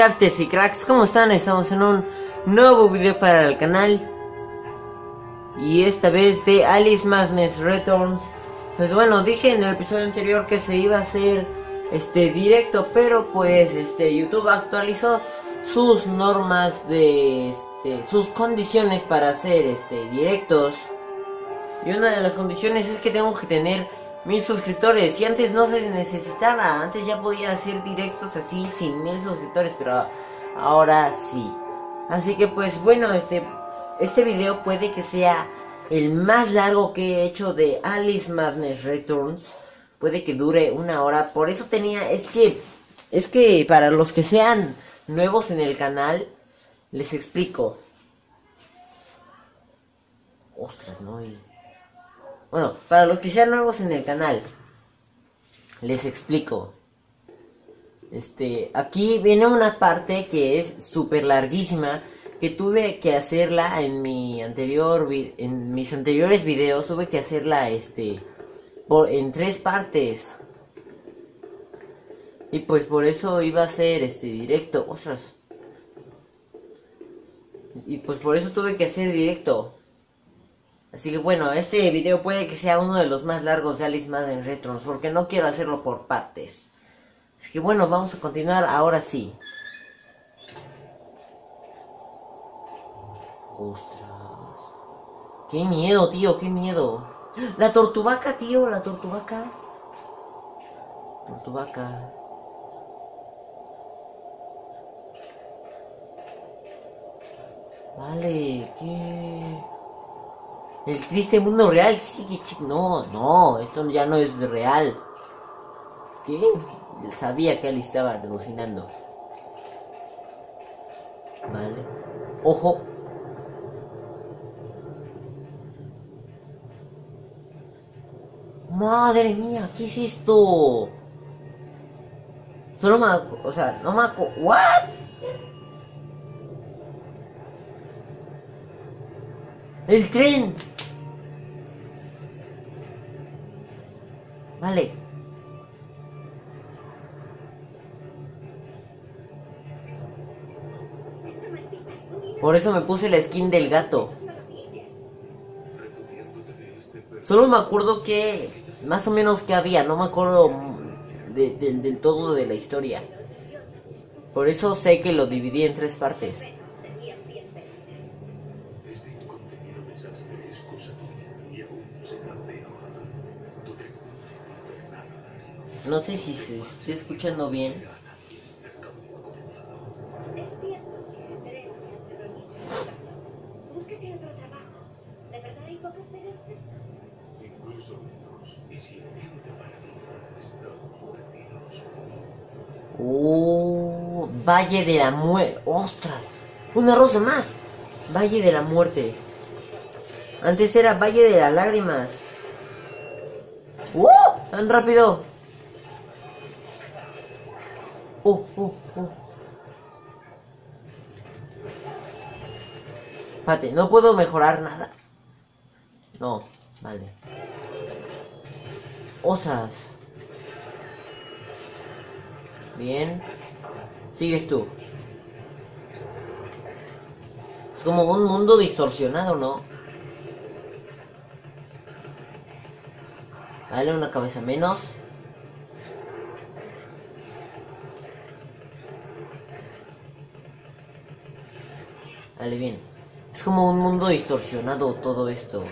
Crafters y cracks, ¿cómo están? Estamos en un nuevo video para el canal. Y esta vez de Alice Madness Returns. Pues bueno, dije en el episodio anterior que se iba a hacer este directo Pero pues este YouTube actualizó sus normas de este, sus condiciones para hacer este directos. Y una de las condiciones es que tengo que tener mil suscriptores. Y antes no se necesitaba. Antes ya podía hacer directos así sin mil suscriptores. Pero ahora sí. Así que pues bueno, este, este video puede que sea el más largo que he hecho de Alice Madness Returns. Puede que dure una hora. Por eso tenía. Es que. Es que para los que sean nuevos en el canal. Les explico. Ostras, no hay. Bueno, para los que sean nuevos en el canal, les explico. Este, aquí viene una parte que es súper larguísima, que tuve que hacerla en mi anterior, en mis anteriores videos, tuve que hacerla, este, por, en tres partes. Y pues por eso iba a ser, este, directo, ostras. Y pues por eso tuve que hacer directo. Así que bueno, este video puede que sea uno de los más largos de Alice Madden Retros, porque no quiero hacerlo por partes. Así que bueno, vamos a continuar ahora sí. Ostras. Qué miedo, tío, qué miedo. La tortubaca, tío, la tortubaca. Tortubaca. Vale, ¿qué? El triste mundo real sigue, chico. No, no, esto ya no es real. ¿Qué? Sabía que él estaba alucinando. Vale. Ojo. Madre mía, ¿qué es esto? Solo me... O sea, no me... ¿What? El tren. Vale. Por eso me puse la skin del gato. Solo me acuerdo que... Más o menos que había. No me acuerdo del todo de la historia. Por eso sé que lo dividí en tres partes. No sé si se estoy escuchando bien. Es cierto que Búsquete otro trabajo. ¿De verdad hay poca esperanza? Incluso menos. Y si el miedo te paraliza, estamos perdidos. Oh, Valle de la Muerte. ¡Ostras! Una rosa más. Valle de la Muerte. Antes era Valle de las Lágrimas. ¡Uh! ¡Tan rápido! Espérate, no puedo mejorar nada. No, vale. Ostras. Bien. Sigues tú. Es como un mundo distorsionado, ¿no? Vale, una cabeza menos. Vale, bien. Es como un mundo distorsionado todo esto.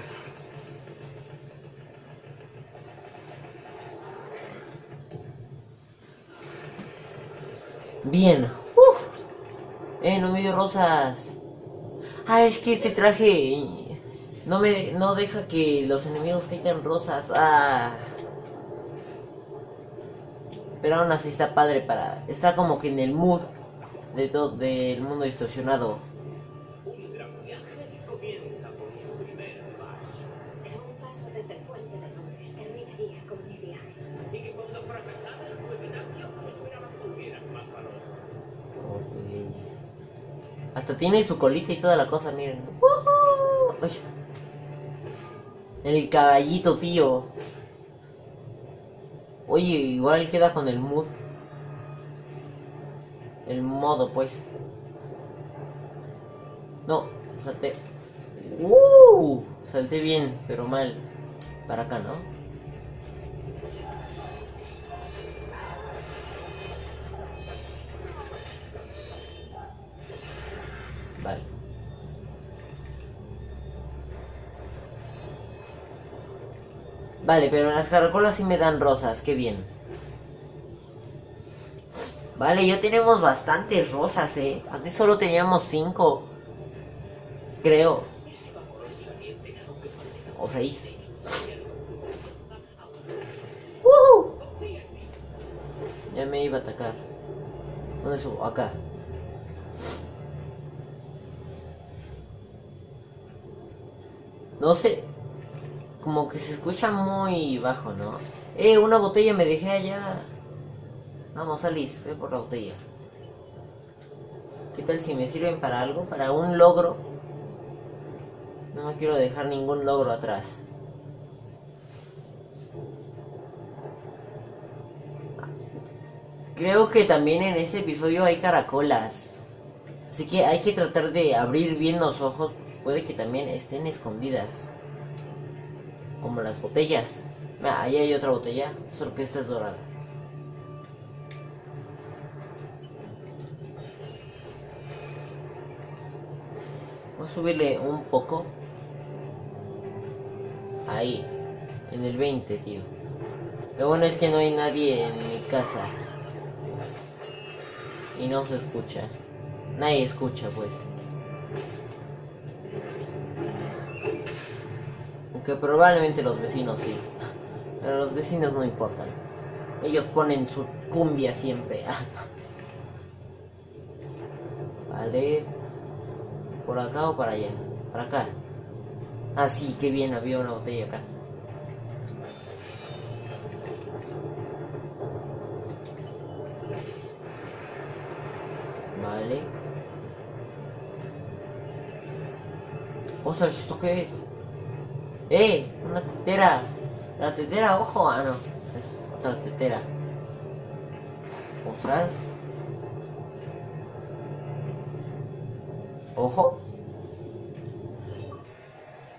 Bien. Uf. Eh, no me dio rosas. Ah, es que este traje no me no deja que los enemigos caigan rosas. Ah. Pero aún así está padre para. Está como que en el mood de todo del mundo distorsionado. desde el puente de Londres terminaría con mi viaje. Y que cuando fracasara Tiene su colita y toda la cosa, miren. El caballito, tío. Oye, igual queda con el mood. El modo, pues. No, salté. ¡Uh! Salté bien, pero mal. Para acá, ¿no? Vale, pero las caracolas sí me dan rosas, qué bien. Vale, ya tenemos bastantes rosas, eh. Antes solo teníamos cinco. Creo. O seis. Ya me iba a atacar. ¿Dónde subo? Acá. No sé. Como que se escucha muy bajo, ¿no? Eh, una botella me dejé allá. Vamos, Alice, ve por la botella. ¿Qué tal si me sirven para algo? Para un logro. No me quiero dejar ningún logro atrás. Creo que también en ese episodio hay caracolas. Así que hay que tratar de abrir bien los ojos. Puede que también estén escondidas. Como las botellas. Ah, ahí hay otra botella. Solo que esta es dorada. Voy a subirle un poco. Ahí. En el 20, tío. Lo bueno es que no hay nadie en mi casa. Y no se escucha. Nadie escucha, pues. Aunque probablemente los vecinos sí. Pero los vecinos no importan. Ellos ponen su cumbia siempre. vale. ¿Por acá o para allá? Para acá. Ah, sí, qué bien, había una botella acá. Vale. Ostras, ¿esto qué es? ¡Eh! Una tetera. La tetera, ojo. Ah, no. Es otra tetera. Ostras. Ojo.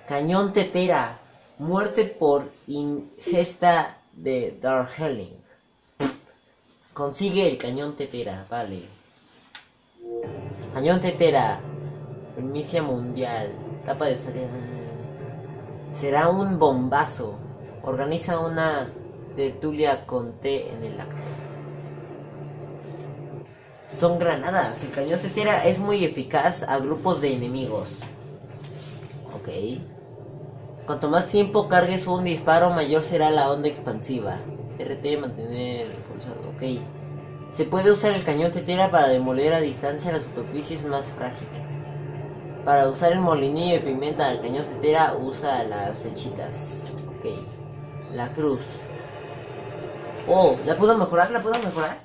Cañón tetera. Muerte por ingesta de Darjeeling. Consigue el cañón tetera, vale. Cañón tetera. Primicia mundial. Tapa de salida. Será un bombazo. Organiza una tertulia con té en el acto. Son granadas. El cañón tetera es muy eficaz a grupos de enemigos. Ok. Cuanto más tiempo cargues un disparo, mayor será la onda expansiva. RT, mantener pulsado. Ok. Se puede usar el cañón tetera para demoler a distancia las superficies más frágiles. Para usar el molinillo de pimienta del cañón tetera, usa las flechitas. Ok. La cruz. Oh, ¿la puedo mejorar? ¿La puedo mejorar?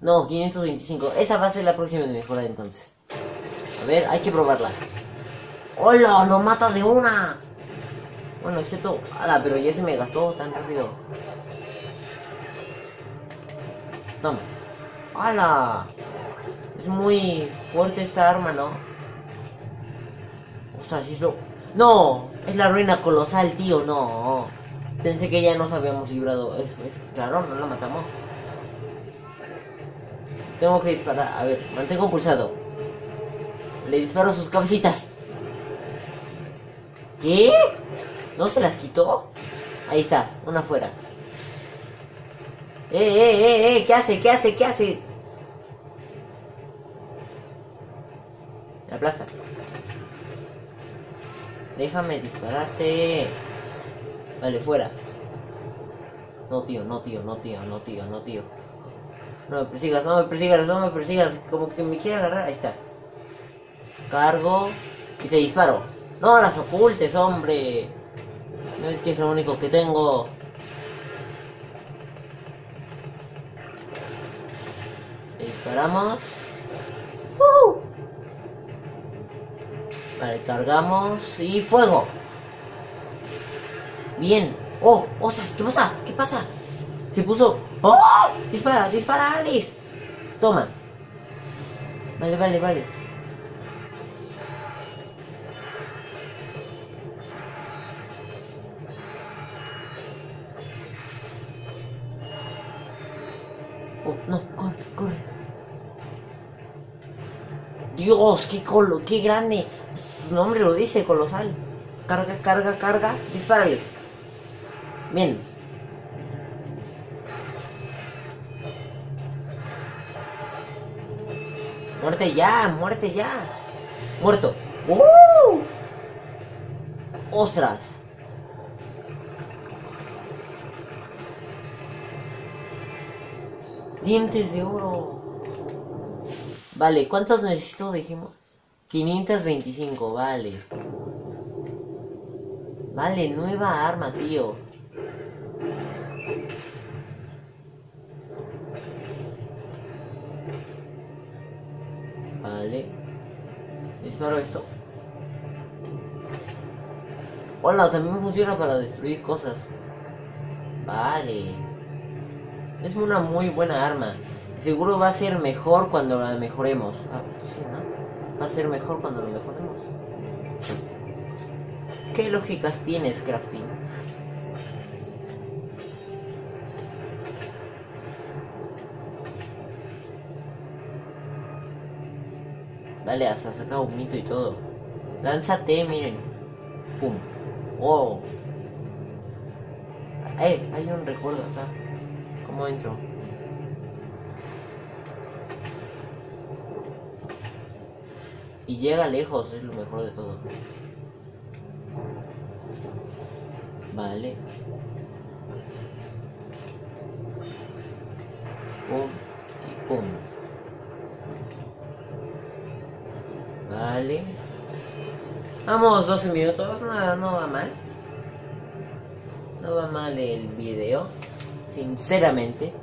No, 525. Esa va a ser la próxima de mejorar entonces. A ver, hay que probarla. ¡Hola! ¡Lo mata de una! Bueno, excepto... ¡Hala! Pero ya se me gastó tan rápido. Toma. ¡Hala! Es muy fuerte esta arma, ¿no? O sea, si eso... ¡No! Es la ruina colosal, tío, no. Pensé que ya nos habíamos librado. Eso es claro, no la matamos. Tengo que disparar. A ver, mantengo pulsado. Le disparo sus cabecitas. ¿Qué? ¿No se las quitó? Ahí está, una afuera. ¡Eh, eh, eh, eh! ¿Qué hace? ¿Qué hace? ¿Qué hace? Me aplasta. Déjame dispararte. Vale, fuera. No, tío, no, tío, no, tío, no, tío, no, tío. No me persigas, no me persigas, no me persigas. Como que me quiere agarrar. Ahí está. Cargo. Y te disparo. No las ocultes, hombre. No es que es lo único que tengo. Disparamos. Vale, cargamos y fuego. Bien. Oh, ostras, ¿qué pasa? ¿Qué pasa? Se puso. ¡Oh! Dispara, dispara, Alice. Toma. Vale, vale, vale. Oh, no, corre, corre. Dios, qué colo, qué grande. Su nombre lo dice, colosal. Carga, carga, carga. Dispárale. Bien. Muerte ya, muerte ya. Muerto. ¡Uh! ¡Ostras! Dientes de oro. Vale, ¿cuántos necesito? Dijimos. 525, vale. Vale, nueva arma, tío. Vale. Disparo esto. Hola, también funciona para destruir cosas. Vale. Es una muy buena arma. Seguro va a ser mejor cuando la mejoremos. Ah, sí, ¿no? Va a ser mejor cuando lo mejoremos. ¿Qué lógicas tienes, Crafting? Vale, hasta saca un mito y todo. Lánzate, miren. Pum. Oh. Eh, hay un recuerdo acá. ¿Cómo entro? Y llega lejos, es lo mejor de todo. Vale. Pum y pum. Vale. Vamos, 12 minutos, no, no va mal. No va mal el video. Sinceramente.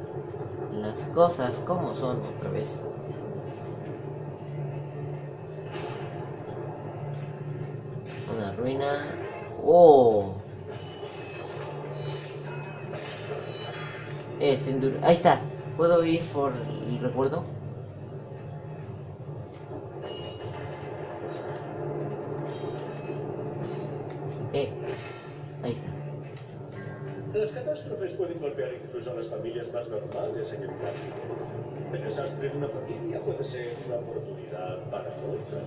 Las cosas como son otra vez. ¿Puedo ir por el recuerdo? Eh. Ahí está. Las catástrofes pueden golpear incluso a las familias más normales en el campo. El desastre de una familia puede ser una oportunidad para otra.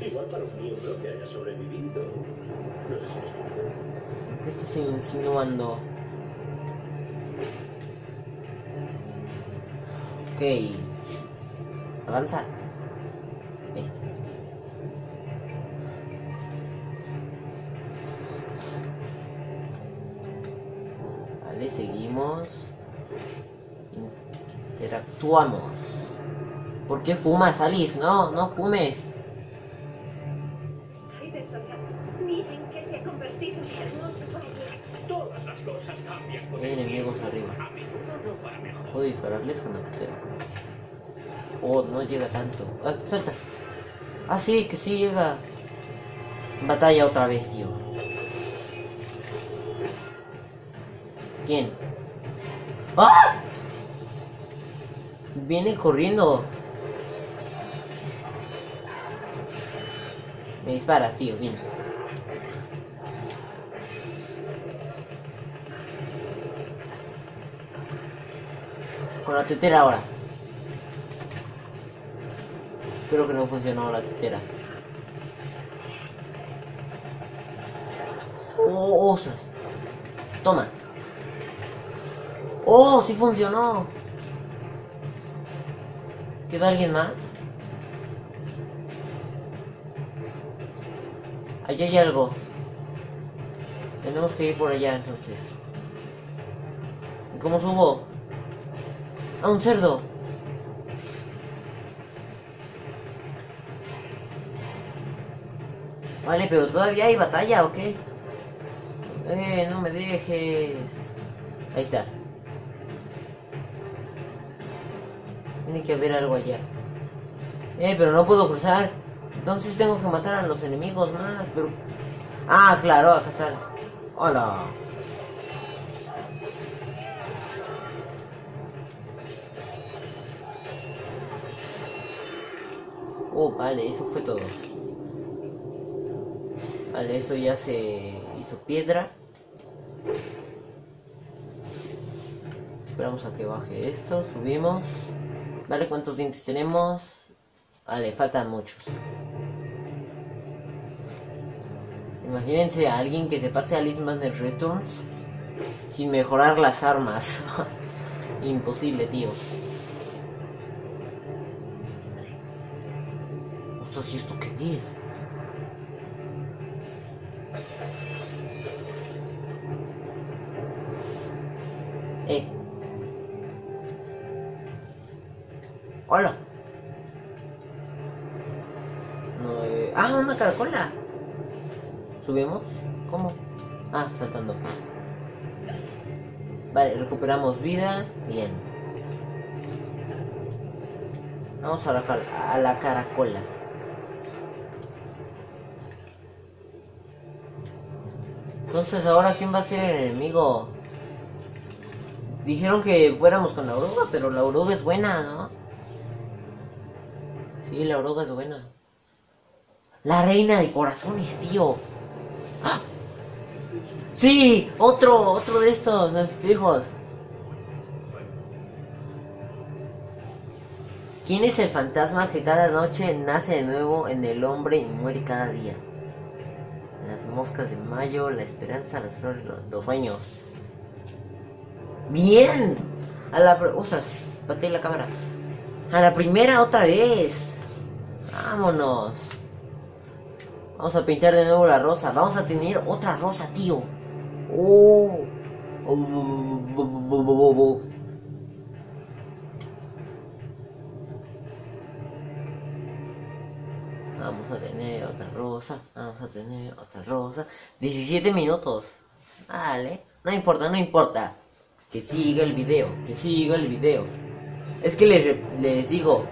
Igual para un miembro que haya sobrevivido. No sé si me explico. ¿Qué estás insinuando? Ok. Avanza. Está. Vale, seguimos. Interactuamos. ¿Por qué fumas, Alice? No, no fumes. Puedo dispararles con la tutela. Oh, no llega tanto. Ah, suelta. Ah, sí, que sí llega. Batalla otra vez, tío. ¿Quién? ¡Ah! Viene corriendo. Me dispara, tío, bien. La tetera ahora. Creo que no funcionó la tetera. Oh, ostras. Toma. Oh, sí funcionó. ¿Queda alguien más? Allá hay algo. Tenemos que ir por allá entonces. ¿Cómo subo? ¡A un cerdo! Vale, pero todavía hay batalla, ¿o qué? Eh, no me dejes. Ahí está. Tiene que haber algo allá. Eh, pero no puedo cruzar. Entonces tengo que matar a los enemigos más, pero... Ah, claro, acá están. Hola. Oh, vale, eso fue todo. Vale, esto ya se hizo piedra. Esperamos a que baje esto, subimos. Vale, ¿cuántos dientes tenemos? Vale, faltan muchos. Imagínense a alguien que se pase a Lisman de Returns sin mejorar las armas. Imposible, tío. Ostras, ¿y esto qué es? Eh. Hola. No, eh, Ah, una caracola. ¿Subimos? ¿Cómo? Ah, saltando. Vale, recuperamos vida. Bien. Vamos a la, a la caracola. Entonces, ¿ahora quién va a ser el enemigo? Dijeron que fuéramos con la oruga, pero la oruga es buena, ¿no? Sí, la oruga es buena. La reina de corazones, tío. ¡Ah! Sí, otro, otro de estos, estos hijos. ¿Quién es el fantasma que cada noche nace de nuevo en el hombre y muere cada día? Las moscas de mayo, la esperanza, las flores, los, los sueños. Bien. A la usas, pateé la cámara. A la primera otra vez. Vámonos. Vamos a pintar de nuevo la rosa. Vamos a tener otra rosa, tío. Oh. Oh, bu- Vamos a tener otra rosa. Vamos a tener otra rosa. 17 minutos. Vale. No importa, no importa. Que siga el video. Que siga el video. Es que les, les digo.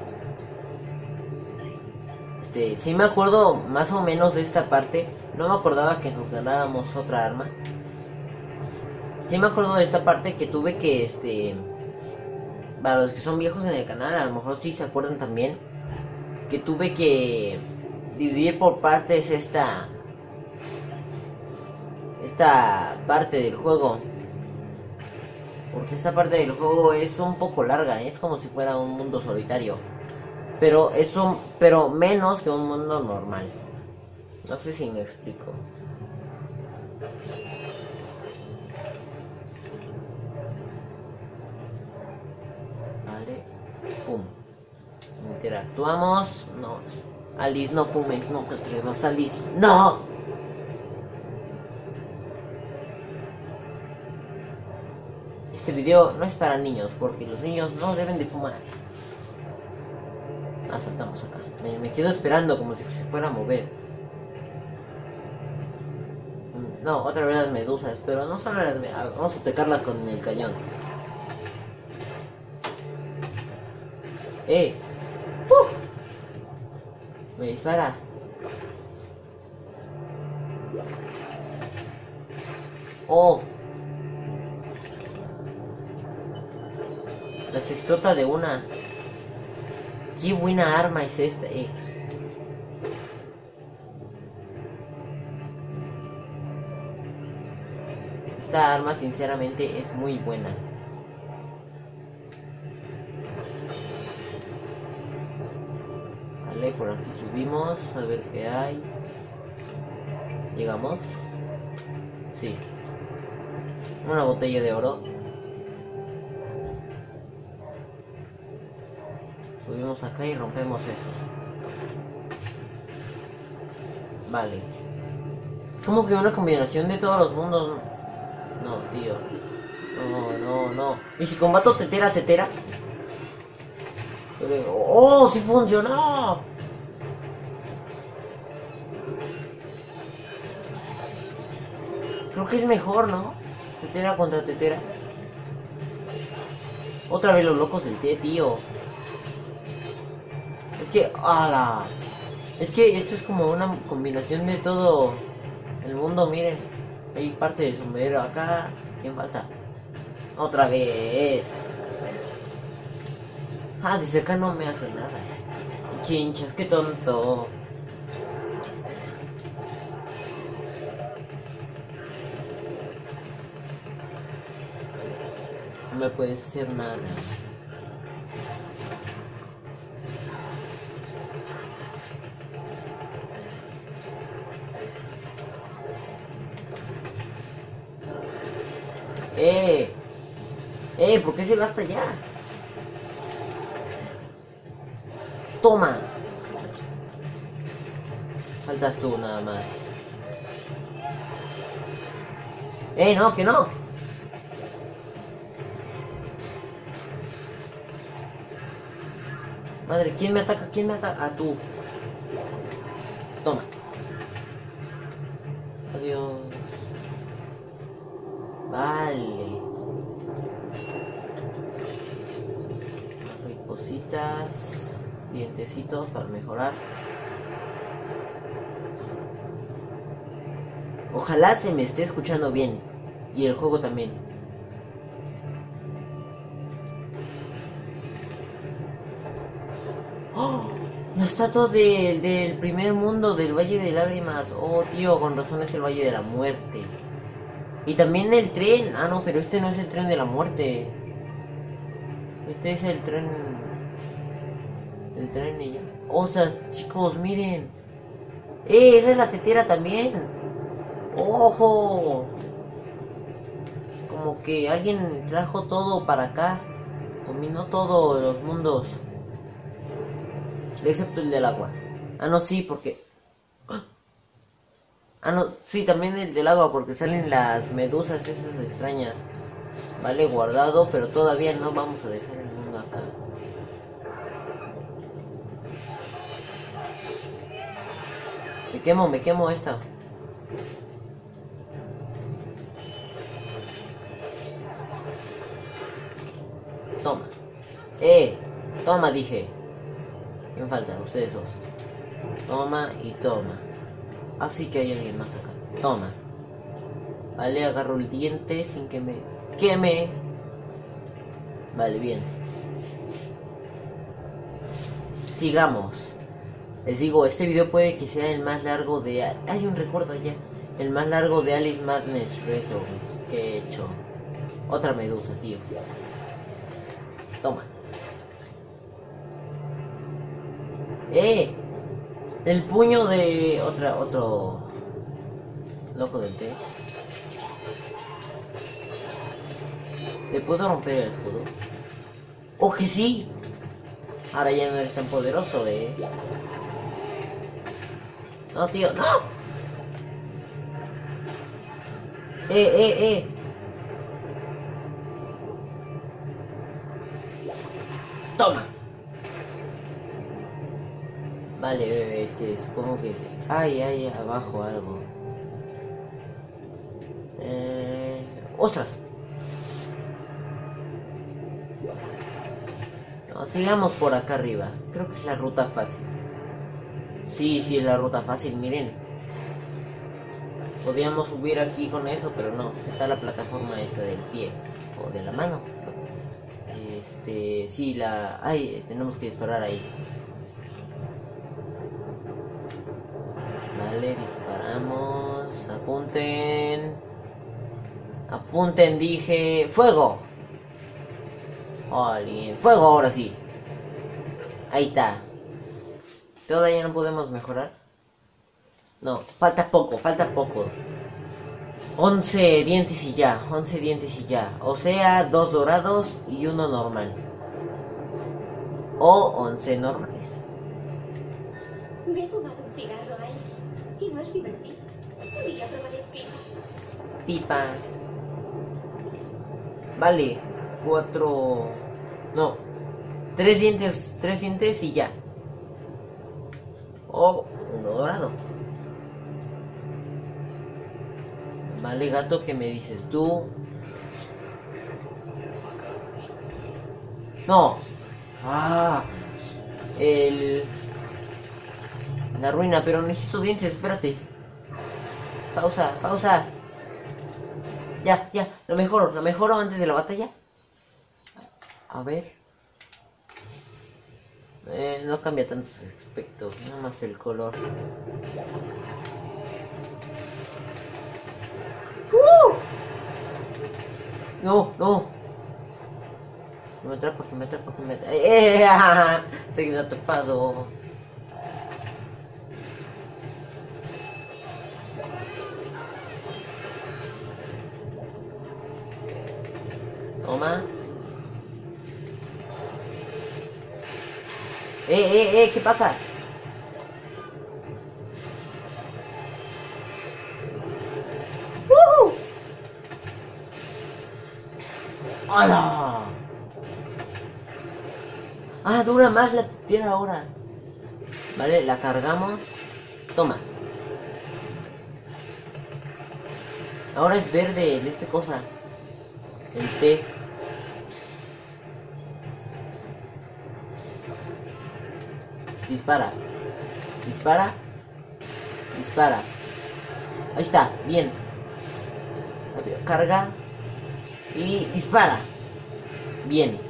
Este, sí me acuerdo más o menos de esta parte. No me acordaba que nos ganábamos otra arma. Sí me acuerdo de esta parte que tuve que, este... Para los que son viejos en el canal, a lo mejor sí se acuerdan también. Que tuve que dividir por partes esta... Esta parte del juego. Porque esta parte del juego es un poco larga, es como si fuera un mundo solitario. Pero es un, pero menos que un mundo normal. No sé si me explico. Vale. Pum. Interactuamos. Alice, no fumes, no te atrevas, Alice. ¡No! Este video no es para niños, porque los niños no deben de fumar. Ah, saltamos acá. Me, quedo esperando como si se fuera a mover. Mm, No, otra vez las medusas, pero no solo las me- ah, Vamos a atacarla con el cañón. ¡Eh! Me dispara. ¡Oh! Las explota de una. Qué buena arma es esta, eh. Esta arma sinceramente es muy buena. Por aquí subimos a ver qué hay. ¿Llegamos? Sí. Una botella de oro. Subimos acá y rompemos eso. Vale. Es como que una combinación de todos los mundos. No, tío. No, no, no. ¿Y si combato tetera, tetera? ¡Oh, sí funcionó! Creo que es mejor, ¿no? Tetera contra tetera. Otra vez los locos del tío. Es que, ala. Es que esto es como una combinación de todo el mundo, miren. Hay parte de sombrero acá. ¿Quién falta? Otra vez. Ah, desde acá no me hace nada. Chinchas, qué tonto. Me puedes hacer nada. ¡Eh! ¡Eh! ¿Por qué se va hasta allá? ¡Toma! Faltas tú nada más. ¡Eh! ¡No! ¡Que no! Madre, ¿quién me ataca? ¿Quién me ataca? A tú. Toma. Adiós. Vale. Hay cositas, dientecitos para mejorar. Ojalá se me esté escuchando bien. Y el juego también. La estatua de- del primer mundo del Valle de Lágrimas. Oh, tío, con razón es el Valle de la Muerte. Y también el tren. Ah, no, pero este no es el tren de la muerte. Este es el tren. El tren y ya. Ostras, chicos, miren. ¡Eh! Esa es la tetera también. ¡Ojo! Como que alguien trajo todo para acá. Combinó todos los mundos. Excepto el del agua. Ah, no, sí, porque. Ah, no, sí, también el del agua, porque salen las medusas esas extrañas. Vale, guardado, pero todavía no vamos a dejar el mundo acá. Me quemo, me quemo esta. Toma. ¡Eh! Toma, dije. ¿Quién falta? Ustedes dos. Toma y toma. Así que hay alguien más acá. Toma. Vale, agarro el diente sin que me queme. Vale, bien. Sigamos. Les digo, este video puede que sea el más largo de... Hay un recuerdo ya. El más largo de Alice Madness Returns que he hecho. Otra medusa, tío. Toma. ¡Eh! El puño de otra, otro loco del té. ¿Le puedo romper el escudo? ¡Oh, que sí! Ahora ya no eres tan poderoso, eh. No, tío, no. Eh, eh, eh. Toma. Vale, este, supongo que... Ay, ay, abajo algo. Eh... ¡Ostras! No, sigamos por acá arriba. Creo que es la ruta fácil. Sí, sí, es la ruta fácil, miren. Podíamos subir aquí con eso, pero no. Está la plataforma esta del pie. O de la mano. Este, sí, la... Ay, tenemos que disparar ahí. Vale, disparamos. Apunten. Apunten, dije. ¡Fuego! ¡Fuego ahora sí! Ahí está. ¿Todavía no podemos mejorar? No, falta poco, falta poco. 11 dientes y ya, 11 dientes y ya. O sea, dos dorados y uno normal. O 11 normales. Me he fumado un cigarro, Alice. Pipa. Vale, cuatro. No, tres dientes, tres dientes y ya. O uno dorado. Vale, gato, ¿qué me dices tú? No. Ah. El... La ruina, pero necesito dientes, espérate. Pausa, pausa. Ya, ya, lo mejoro, lo mejoro antes de la batalla. A ver. Eh, no cambia tantos aspectos, nada más el color. ¡Uh! No, no. Me atrapa, que me atrapa, que me atrapa. ¡Eh! Se quedó atrapado. Toma. ¡Eh, eh, eh! ¿Qué pasa? ¡Woohoo! ¡Hala! Ah, dura más la tierra ahora. Vale, la cargamos. Toma. Ahora es verde, de este cosa. El té. Dispara. Dispara. Dispara. Ahí está, bien. Carga. Y dispara. Bien.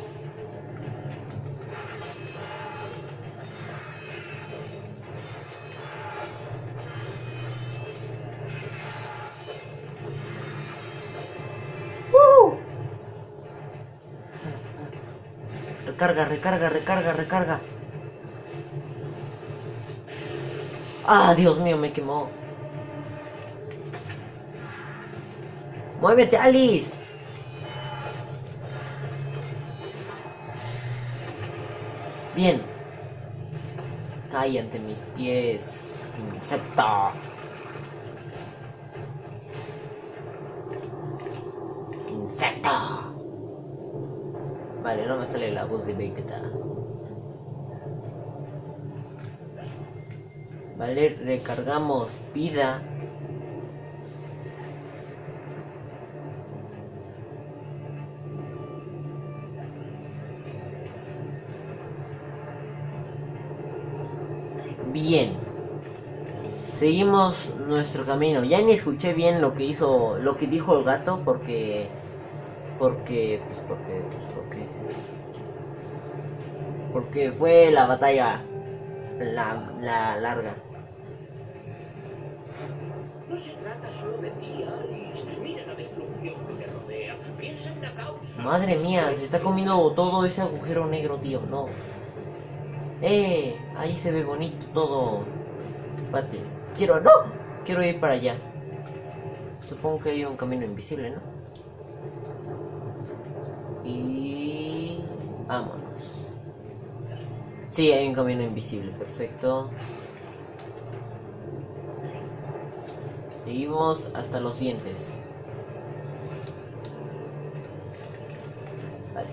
Recarga, recarga, recarga, recarga. Ah, Dios mío, me quemó. Muévete, Alice. Bien. Cae ante mis pies, insecto. Insecto. Vale, no me sale la voz de Vegeta. Vale, recargamos vida. Bien. Seguimos nuestro camino. Ya ni escuché bien lo que hizo, lo que dijo el gato porque porque pues porque pues porque porque fue la batalla la, la larga. No se trata solo de ti, Alice. Mira la destrucción que te rodea. Piensa en la causa. Madre mía, se está comiendo todo ese agujero negro, tío. No. Eh, ahí se ve bonito todo. Espérate. Quiero, no. Quiero ir para allá. Supongo que hay un camino invisible, ¿no? Y vámonos. Sí, hay un camino invisible, perfecto. Seguimos hasta los dientes. Vale.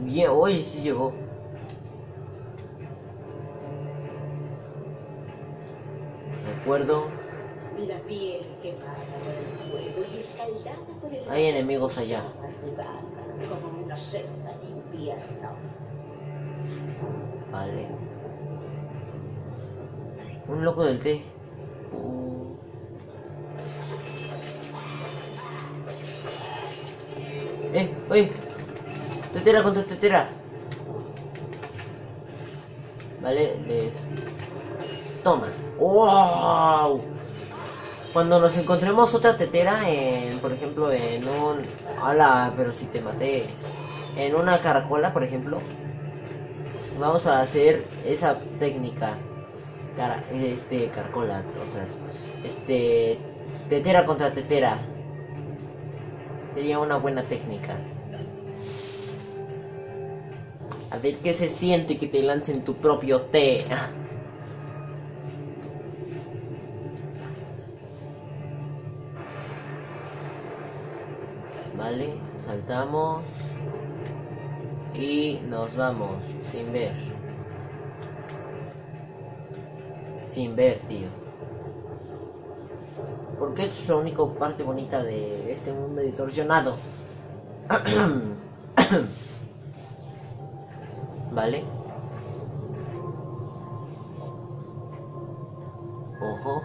Bien, oye, sí llegó. Recuerdo, La piel quemada por el fuego y escaldada por el hay enemigos allá. como una senda de invierno. Vale. Un loco del té. Eh, oye. Tetera contra tetera. Vale, les... Toma. ¡Wow! Cuando nos encontremos otra tetera, en, por ejemplo, en un... ¡Hala! Pero si te maté. En una caracola, por ejemplo. Vamos a hacer esa técnica. Cara, este, caracola, o sea, este, tetera contra tetera. Sería una buena técnica. A ver qué se siente que te lancen tu propio té. Vale, saltamos. Y nos vamos sin ver. sin ver, tío. Porque es la única parte bonita de este mundo distorsionado. ¿Vale? Ojo.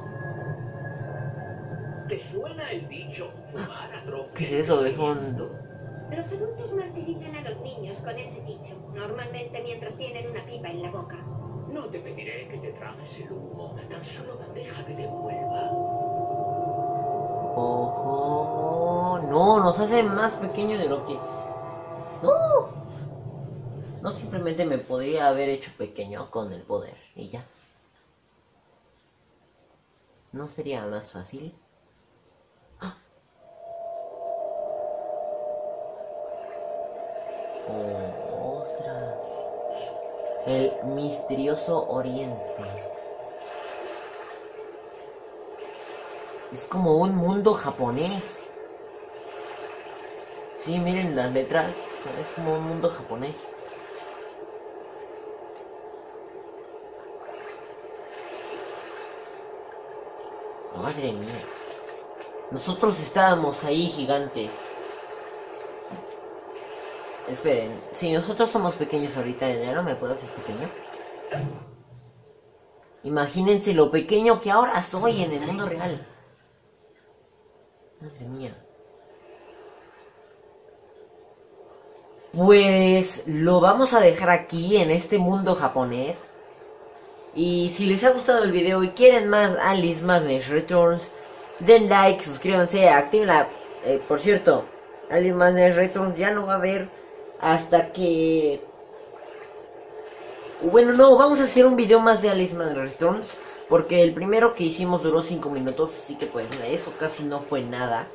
¿Te suena el dicho? Fumar a ¿Qué es eso de fondo? Los adultos martirizan a los niños con ese dicho, normalmente mientras tienen una pipa en la boca. No te pediré que te tragues el humo, tan solo deja que te envuelva. Ojo. No, nos hace más pequeño de lo que. No. No simplemente me podría haber hecho pequeño con el poder y ya. ¿No sería más fácil? ¡Ah! Oh, ostras. El misterioso oriente. Es como un mundo japonés. Sí, miren las letras. Es como un mundo japonés. Madre mía. Nosotros estábamos ahí gigantes. Esperen, si nosotros somos pequeños ahorita, ¿ya no me puedo hacer pequeño? Imagínense lo pequeño que ahora soy en el mundo real. Madre mía. Pues lo vamos a dejar aquí en este mundo japonés. Y si les ha gustado el video y quieren más Alice Madness Returns, den like, suscríbanse, activen la... eh, por cierto, Alice Madness Returns ya no va a haber hasta que... Bueno, no, vamos a hacer un video más de Alice Madness Returns. Porque el primero que hicimos duró 5 minutos, así que pues eso casi no fue nada.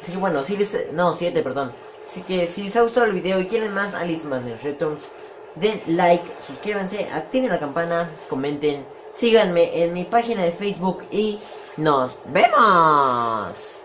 Así que bueno, si les... No, 7, perdón. Así que si les ha gustado el video y quieren más Alice Madness Returns, den like, suscríbanse, activen la campana, comenten, síganme en mi página de Facebook y nos vemos.